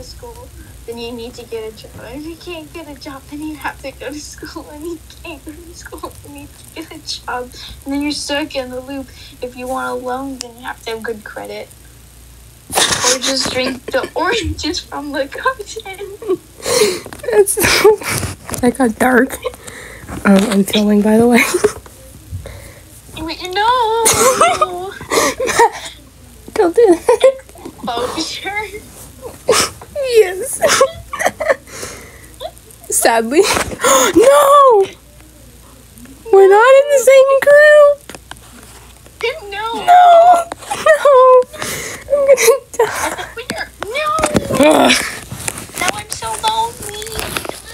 to school, then you need to get a job. If you can't get a job, then you have to go to school. And you can't go to school, then you need to get a job. And then you're stuck in the loop. If you want a loan, then you have to have good credit. Or just drink the oranges from the garden. That's that got dark. Um, I'm filming, by the way. Wait, no! Don't do that. Closure. Yes. Sadly. no! We're not in the same group. No! No! No! I'm gonna die. No! Now I'm so lonely.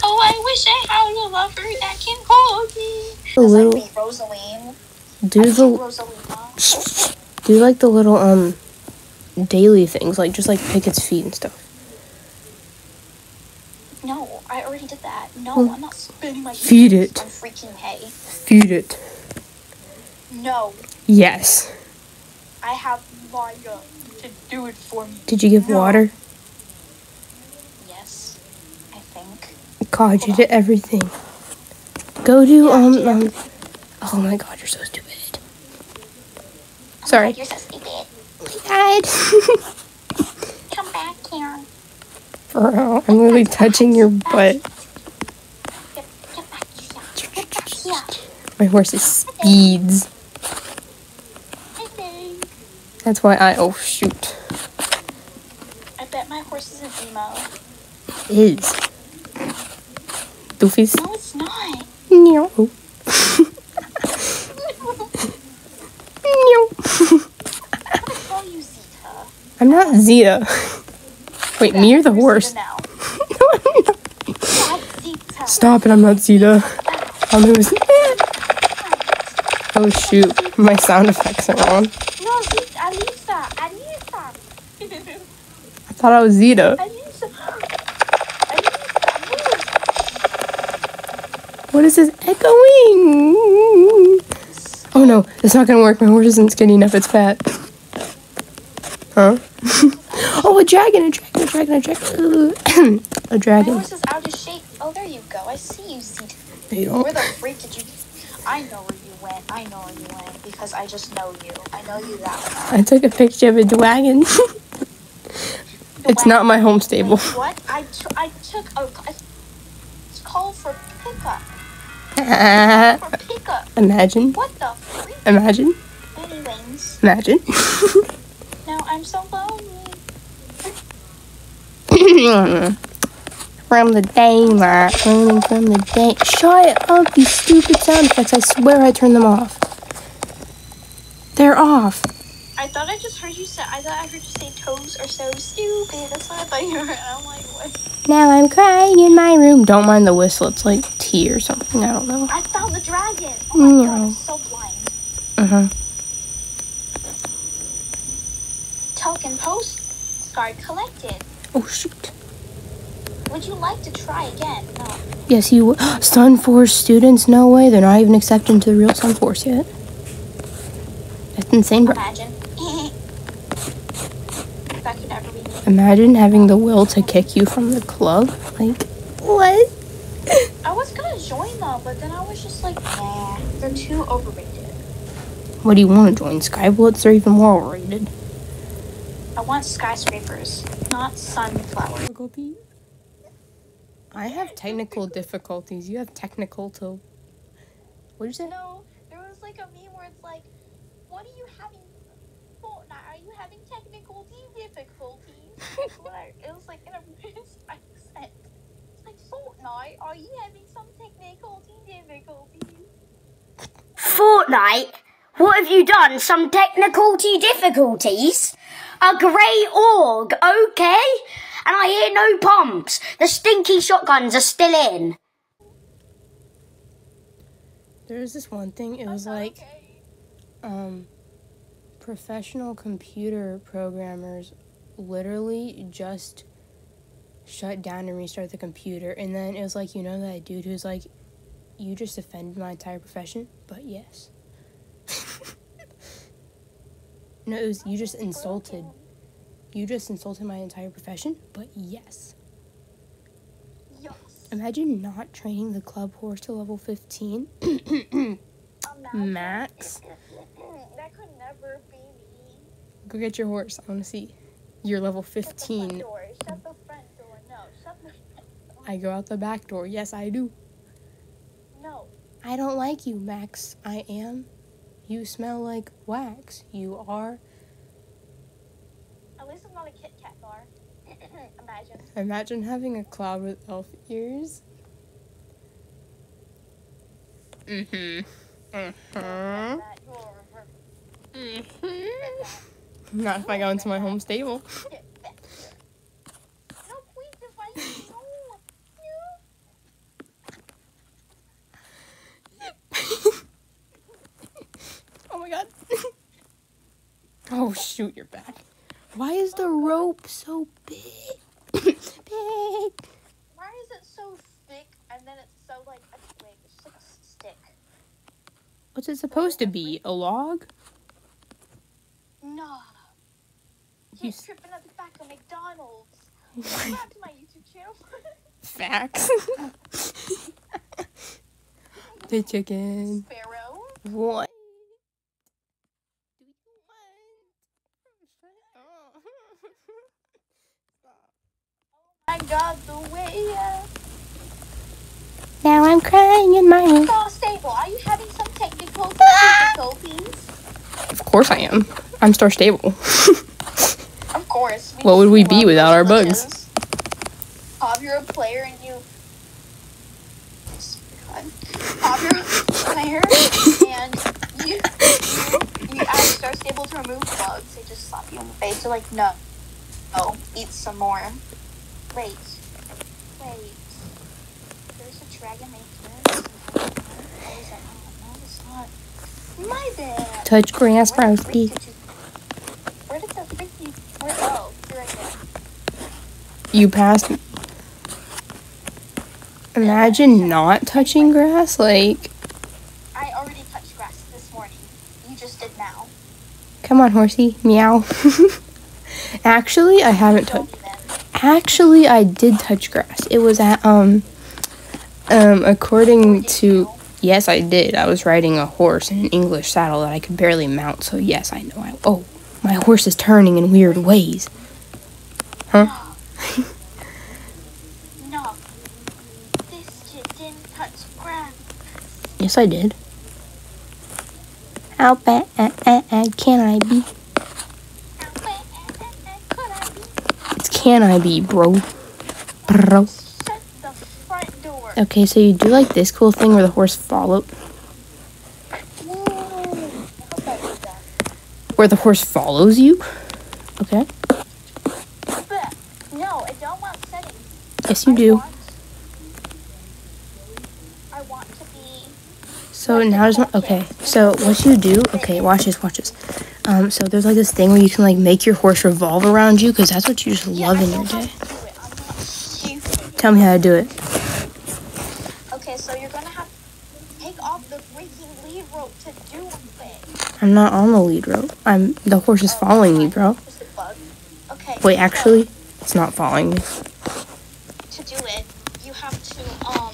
Oh, I wish I had a lover that can hold me. A little, Like Rosaline. do the Rosalina. do like the little um daily things, like just like pick its feet and stuff. No, I already did that. No, Well, I'm not spinning my feed it. on freaking hay. Feed it. No, Yes. I have Maya to do it for me. Did you give No. water? Yes, I think. God, you did everything. Go do Yeah, um um. Oh my God, you're so stupid. Sorry. You're so stupid. Dad. Come back here. Bro, I'm literally touching your butt. Get, get back here. Get back here. My horse is speeds. That's why I. Oh shoot. I bet my horse is an emo. Is. Doofies. No, it's not. Meow. Meow. Call you Zeta. I'm not Zeta. Wait, me or the horse? Stop it, I'm not Zeta. I'm lose. Oh shoot, my sound effects are on. No, Zeta. Alisa. Alisa. I thought I was Zeta. What is this echoing? Oh no, it's not gonna work. My horse isn't skinny enough, it's fat. Huh? oh, a dragon, a dragon, a dragon, a dragon. a My dragon. horse is out of shape. Oh, there you go. I see you, Zeta. Where the freak did you? I know where you went. I know where you went because I just know you. I know you that well. I took a picture of a dragon. it's not my home stable. Wait, what? I, I took a, a it's called for pickup. For pickup. imagine, What the freak? imagine, Anyways, imagine. now I'm so lonely. from the daylight, running from the day. Shut up, you stupid sound effects. I swear I turned them off. They're off. I thought I just heard you say. I thought I heard you say toes are so stupid. That's what I thought you were. I'm like, what? Now I'm crying in my room. Don't mind the whistle. It's like tea or something. I don't know. I found the dragon. Oh my No. god, I'm so blind. Uh huh. Token postcard collected. Oh shoot. Would you like to try again? No. Yes, you. Sun Force students? No way. They're not even accepted to the real Sun Force yet. That's insane, bro. Imagine. that could never be me. Imagine having the will to kick you from the club. Like, what? I was gonna join them, but then I was just like, nah, they're too overrated. What do you want to join? Skybloods are even more overrated. I want skyscrapers, not sunflowers. Difficulty? I have technical difficulties. You have technical to. What'd you say? No, there was like a meme where it's like, what are you having? Fortnite, are you having technical difficulties? That's what I- it was like in a British accent. It's like, Fortnite, are you having some technical difficulties? Fortnite, what have you done? Some technical difficulties? A grey org, okay? And I hear no pumps. The stinky shotguns are still in. There was this one thing. It was like, um, professional computer programmers literally just shut down and restart the computer. And then it was like, you know, that dude who's like, you just offended my entire profession? But yes. No, it was, you just insulted. You just insulted my entire profession, but yes. Yes. Imagine not training the club horse to level 15. Max. that could never be me. Go get your horse. I want to see. You're level Shut the front 15. door. Shut the front door. No. Shut the front door. I go out the back door. Yes, I do. No. I don't like you, Max. I am. You smell like wax. You are. At least I'm not a Kit Kat bar. Imagine. Imagine having a cloud with elf ears. Mm-hmm. Mm-hmm. That door. Mm-hmm. Not if I go into my home stable. Get back here. No, please, if I no, oh my god. oh shoot, you're back. Why is the rope so big? big. Why is it so thick and then it's so like a twig? It's like a stick. What's it supposed to be? A log? No. You tripping at the back of McDonald's. Subscribe to my YouTube channel. Facts. the chicken. Sparrow. What? I got the way up. Now I'm crying in my room. Fall stable. Are you having some technical difficulties? Of course I am. I'm Star Stable. Of course. What would we be without our bugs? Bob, you're a player and you. God. Bob, you're a player and you, you, you ask Star Stable to remove bugs. They just slap you in the face. They're like, no. Oh, eat some more. Wait. Wait. There's a dragon right here. Oh, is that not? No, it's not. My bad. Touch grass, Browski. freak did you- Where did the freak you? Where? Oh, you're right there. You passed me. Imagine not touching grass. Like, I already touched grass this morning. You just did now. come on, horsey. Meow. Actually, I haven't touched. Actually, I did touch grass. It was at, um, um, according to. Yes, I did. I was riding a horse in an English saddle that I could barely mount, so yes, I know. I, oh, my horse is turning in weird ways. Huh? No. This kid didn't touch grass. Yes, I did. How bad uh, uh, uh, can I be? How bad could I be? It's can I be, bro? Bro. Shut the front door. Okay, so you do like this cool thing where the horse follow, Whoa. I hope I did that. where the horse follows you. Okay. No, I don't want settings. Yes, you I do. Want, I want to be. So now there's not okay. So what you do? Okay, watch this. Watch this. Um, so there's like this thing where you can like make your horse revolve around you because that's what you just love I in your day. to do it. I'm not stupid. Tell me how to do it. Okay, so you're gonna have to take off the freaking lead rope to do it. I'm not on the lead rope. I'm the horse is following me, bro. Just a bug. Okay. Wait, so actually, it's not following me. to do it, you have to um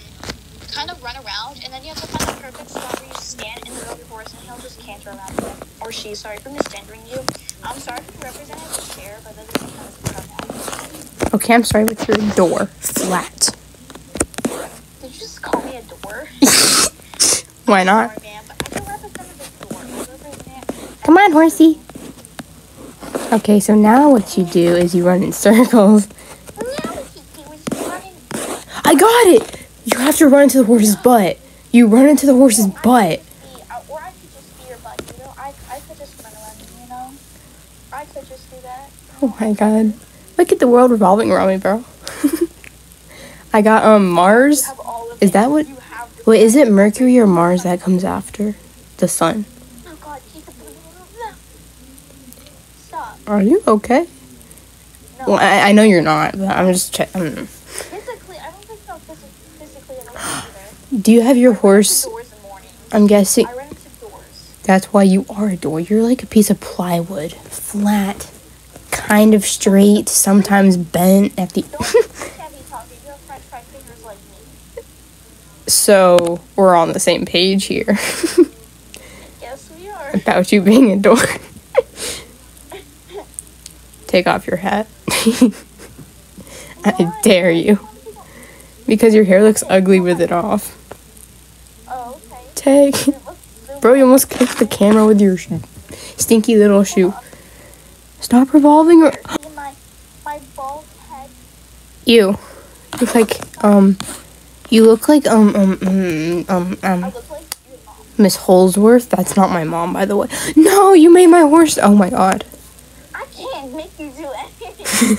kind of run around, and then you have to find the perfect spot where you stand in the middle of your horse, and he'll just canter around you. Or she, sorry for misgendering you. I'm sorry for representing the chair, but that doesn't kind of come out. Okay, I'm sorry, but you're door flat. Did you just call me a door? Why not? Sorry, man, but I can represent the door. I represent- Come on, horsey. Okay, so now what you do is you run in circles. Now what he did was running I got it. You have to run into the horse's butt. You run into the horse's butt. be, or I could just be your buddy, you know? I, I could just run around you, you know? I could just do that. Oh my god. Look at the world revolving around me, bro. I got um Mars. have all of Is that what- You have the- Wait, is it Mercury or Mars that comes after the sun? Oh god, keep it. Stop. Are you okay? No. Well, I, I know you're not, but I'm just checking. Mm. Physically, I don't think so. Phys- physically, don't think either. Do you have your I run into horse? doors in. I'm guessing I run into doors. that's why you are a door. You're like a piece of plywood, flat, kind of straight, sometimes bent at the. Don't can't be talking. You have French fry fingers like me. So we're on the same page here Yes, we are. about you being a dork. Take off your hat. I dare you. Because your hair looks ugly with it off. Oh, okay. Take. It looks so Bro, you almost kicked the camera with your sh- stinky little shoe. Stop revolving. Or- my my bald head. you look like um. You look like um um um um um like. Miss Holsworth. That's not my mom, by the way. No, you made my horse. Oh my god. I can't make you do anything.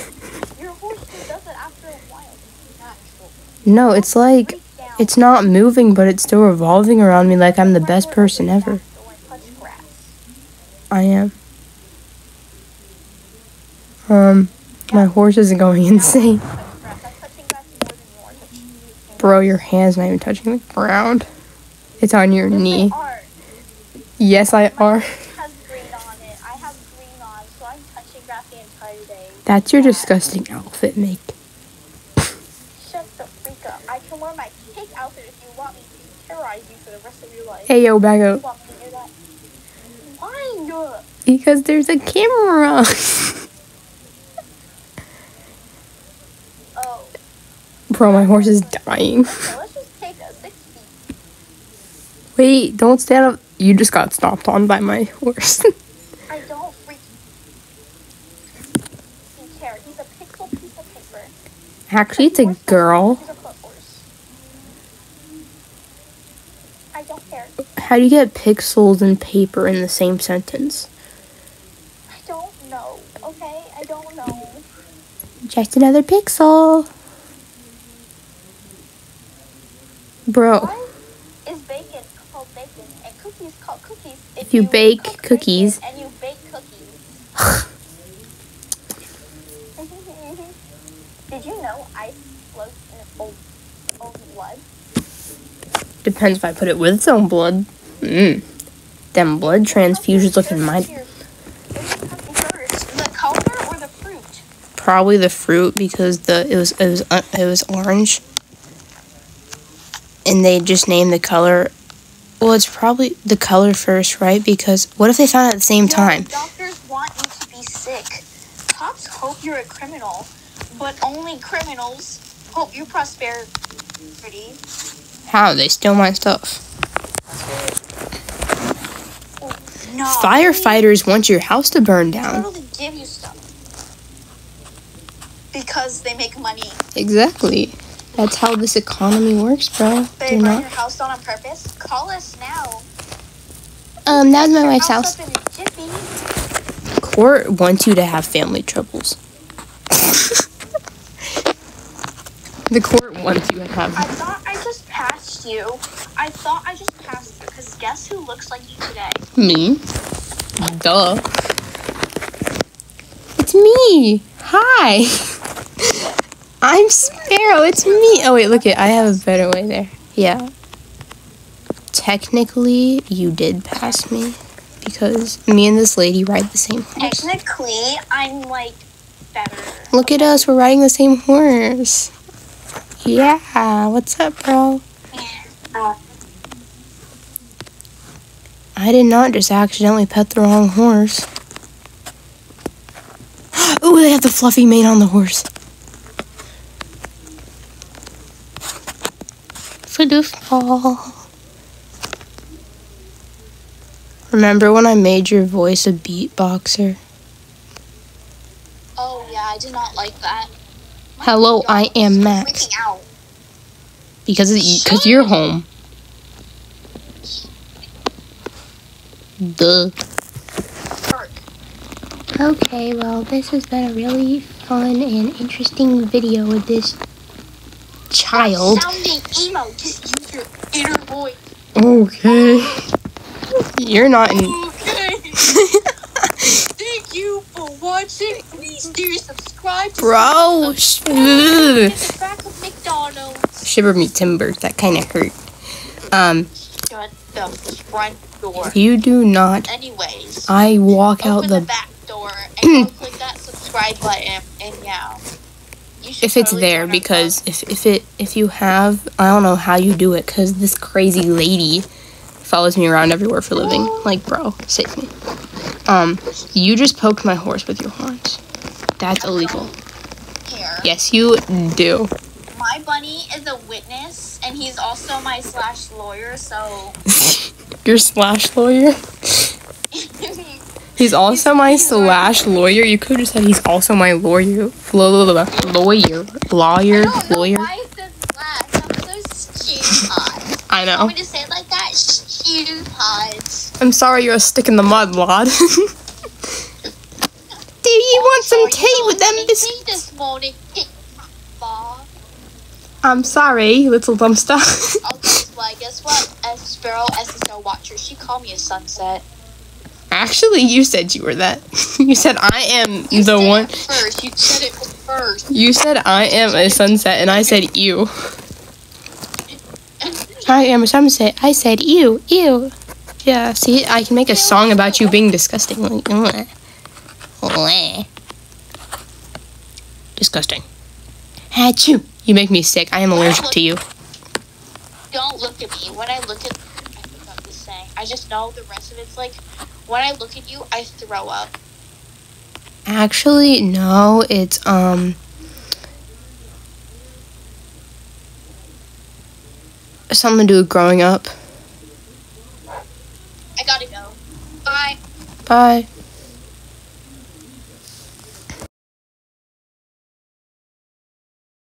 your horse does it after a while. It's natural. No, it's like it's not moving, but it's still revolving around me like I'm the best person ever. Go and touch grass. I am. Um, my horse isn't going insane. Touch grass. I'm touching grass more than you are touching. Bro, your hand's not even touching the ground. It's on your Yes, knee. are. Yes, I are. has on. I have green so I'm touching grass the entire day. That's your disgusting outfit, make. Shut the freak up. I can wear my pink outfit if you want me to terrorize you for the rest of your life. Hey, yo, back up. want me to do that? Why? Because there's a camera. Bro, my horse is dying. okay, let's just take a six feet. Wait, don't stand up. You just got stomped on by my horse. I don't freak. He care. He's a pixel piece of paper. Actually, it's a girl. He's a foot horse. I don't care. How do you get pixels and paper in the same sentence? I don't know. Okay, I don't know. Just another pixel. Bro, Why is bacon called bacon and cookies called cookies? If you bake cook cookies- and you bake cookies. Did you know ice floats in old, old blood? depends if I put it with its own blood. Mmm. Them blood transfusions looking my Here, Which one comes first, the color or the fruit? probably the fruit because the it was it was uh, it was orange, and they just name the color. Well, it's probably the color first, right? Because what if they found it at the same time? Doctors want you to be sick. Cops hope you're a criminal, but only criminals hope you prosperity. How they steal my stuff? No. Firefighters want your house to burn down. totally give you stuff because they make money. Exactly. That's how this economy works, bro. They They're not. your house down on purpose. Call us now. Um, that was my wife's house. up in a jiffy. Court wants you to have family troubles. the court wants you to have. I thought I just passed you. I thought I just passed you because guess who looks like you today? Me? Duh. It's me. Hi. I'm Sparrow. It's me. Oh wait, look it. I have a better way there. Yeah. Technically, you did pass me because me and this lady ride the same horse. Technically, I'm like better. Look at us. We're riding the same horse. Yeah. What's up, bro? Uh, I did not just accidentally pet the wrong horse. Oh, they have the fluffy mane on the horse. For the fall. Remember when I made your voice a beatboxer? oh yeah, I did not like that. My Hello, dog I am was Max. Out. Because of, because you're home. Duh. Perk. Okay, well, this has been a really fun and interesting video with this child. Sounding emo. Just use your inner voice. Okay. You're not in. Okay. Thank you for watching. Please do subscribe. To Bro! sh- ugh. Get the McDonald's. Shiver me timbers. That kind of hurt. Um, Shut the front door. you do not. Anyways, I walk out the, the. back door and go click that subscribe subscribe button, and yeah. If it's there because if, if it if you have I don't know how you do it because this crazy lady follows me around everywhere for a living. Like, bro, save me. Um, you just poked my horse with your horns. That's illegal. here. Yes, you do. My bunny is a witness, and he's also my slash lawyer. So Your slash lawyer. He's also my slash lawyer. You could have just said he's also my lawyer. Lawyer. Lawyer. I don't know Lawyer. why it says slash. I'm so stupid. I know. Want to say like that? Stupid. I'm sorry you're a stick in the mud, lad. Do you want some tea with them this morning? I'm sorry, little dumpster. Oh, guess what? Guess what? As Sparrow SSO watcher, she called me a sunset. Actually, you said you were that. You said I am You the one. first. You said it first. You said I am a sunset, and I said ew. I am a sunset. I said ew, ew. Yeah, see, I can make a song about you being disgusting. Like, "Ugh. Ugh." disgusting. Achoo. You You make me sick. I am allergic to you. Don't look at me. When I look at, I forgot this saying. I just know the rest of it's like, when I look at you, I throw up. Actually, no, it's um something to do with growing up. I gotta go. Bye. Bye.